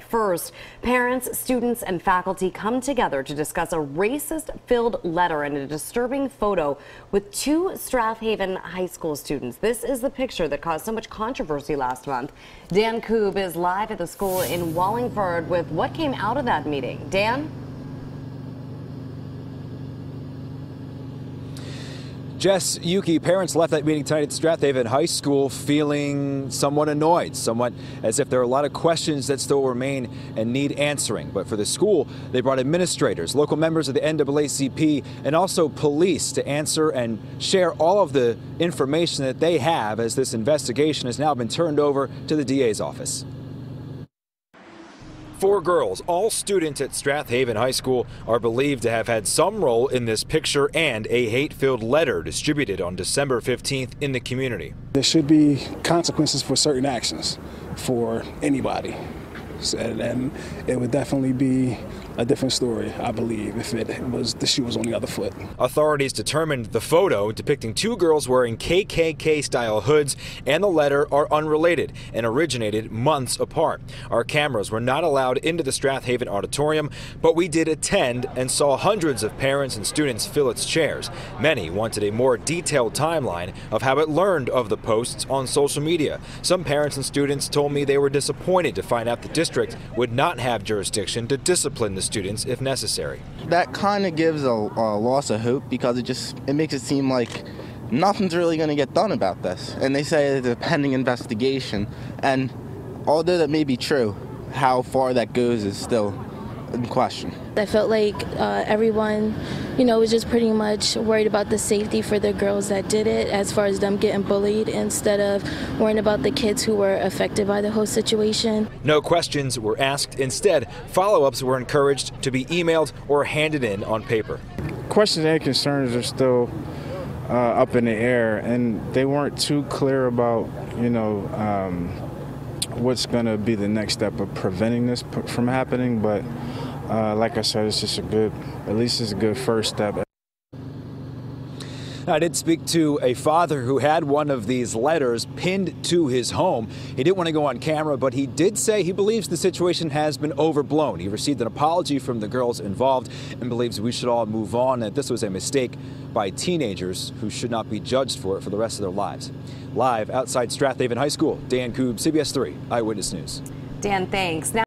First, parents, students, and faculty come together to discuss a racist-filled letter and a disturbing photo with two Strath Haven High School students. This is the picture that caused so much controversy last month. Dan Koob is live at the school in Wallingford with what came out of that meeting. Dan? Jess, Yuki, parents left that meeting tonight at Strath Haven High School feeling somewhat annoyed, somewhat as if there are a lot of questions that still remain and need answering. But for the school, they brought administrators, local members of the NAACP, and also police to answer and share all of the information that they have as this investigation has now been turned over to the DA's office. Four girls, all students at Strath Haven High School, are believed to have had some role in this picture and a hate filled letter distributed on December 15th in the community. There should be consequences for certain actions for anybody. And it would definitely be a different story, I believe, if it was the shoe was on the other foot. Authorities determined the photo depicting two girls wearing KKK style hoods and the letter are unrelated and originated months apart. Our cameras were not allowed into the Strath Haven auditorium, but we did attend and saw hundreds of parents and students fill its chairs. Many wanted a more detailed timeline of how it learned of the posts on social media. Some parents and students told me they were disappointed to find out the district would not have jurisdiction to discipline the the students if necessary. That kind of gives a, a loss of hope because it just it makes it seem like nothing's really going to get done about this. And they say it's a pending investigation. And although that may be true, how far that goes is still in question. I felt like uh, everyone, you know, was just pretty much worried about the safety for the girls that did it, as far as them getting bullied, instead of worrying about the kids who were affected by the whole situation. No questions were asked. Instead, follow ups were encouraged to be emailed or handed in on paper. Questions and concerns are still uh, up in the air, and they weren't too clear about, you know, um, what's going to be the next step of preventing this from happening, but uh, like I said, it's just a good, at least it's a good first step. I did speak to a father who had one of these letters pinned to his home. He didn't want to go on camera, but he did say he believes the situation has been overblown. He received an apology from the girls involved and believes we should all move on, that this was a mistake by teenagers who should not be judged for it for the rest of their lives. Live outside Strath Haven High School, Dan Koob, CBS 3 Eyewitness News. Dan, thanks. Now